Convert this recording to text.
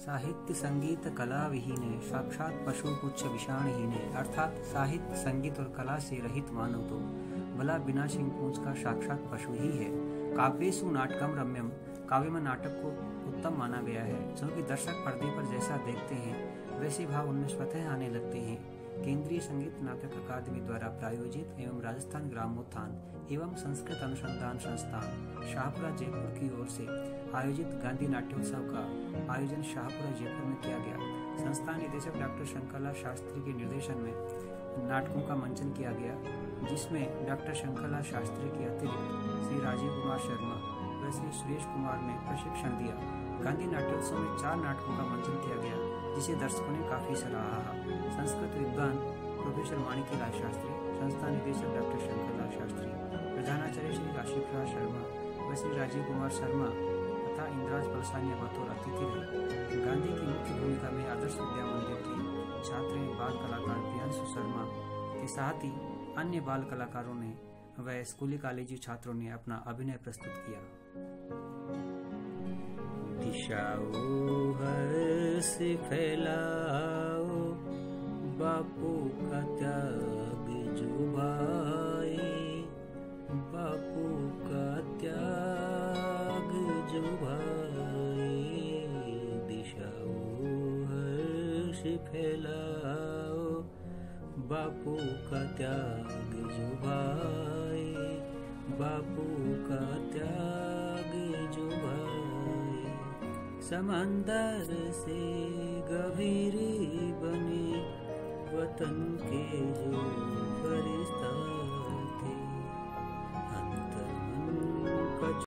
साहित्य संगीत कला विहीने, साक्षात पशु पुच्छ विषाणहीने अर्थात साहित्य संगीत और कला से रहित मानव तो। भला बिना सिंह का साक्षात पशु ही है। काव्यसु नाटकम रम्यम काव्य में नाटक को उत्तम माना गया है। जो क्योंकि दर्शक पर्दे पर जैसा देखते हैं, वैसे भाव उनमें स्वतः आने लगते हैं। केंद्रीय संगीत नाटक अकादमी द्वारा प्रायोजित एवं राजस्थान ग्रामोत्थान एवं संस्कृत अनुसंधान संस्थान शाहपुरा, जयपुर की ओर से आयोजित गांधी नाट्योत्सव का आयोजन शाहपुरा, जयपुर में किया गया। संस्थान निदेशक डॉक्टर शंकरलाल शास्त्री के निर्देशन में नाटकों का मंचन किया गया, जिसमें डॉक्टर शंकरलाल शास्त्री के अतिरिक्त श्री राजीव कुमार शर्मा व श्री सुरेश कुमार ने प्रशिक्षण दिया। गांधी नाट्योत्सव में चार नाटकों का मंचन किया गया। जिसे दर्शकों ने काफ़ी सराहा संस्कृत विद्वान प्रोफेसर माणिक्य राय शास्त्री संस्थान निदेशक डॉक्टर शंकरलाल शास्त्री प्रधानाचार्य श्री काशी प्रसाद शर्मा व श्री राजीव कुमार शर्मा तथा इंद्राज बलसानिया बतौर अतिथि रहे। गांधी की मुख्य भूमिका में आदर्श विद्या मंदिर के छात्र बाल कलाकार प्रियांशु शर्मा के साथ ही अन्य बाल कलाकारों ने व स्कूली कॉलेजी छात्रों ने अपना अभिनय प्रस्तुत किया। दिशाओ हर्ष फैलाओ, बापू का त्याग जुबाए बापू का त्याग जुबाए दिशाओ हर्ष फैलाओ, बापू का त्याग जुबाए बापू का त्याग समंदर से गभीरी बने वतन के जो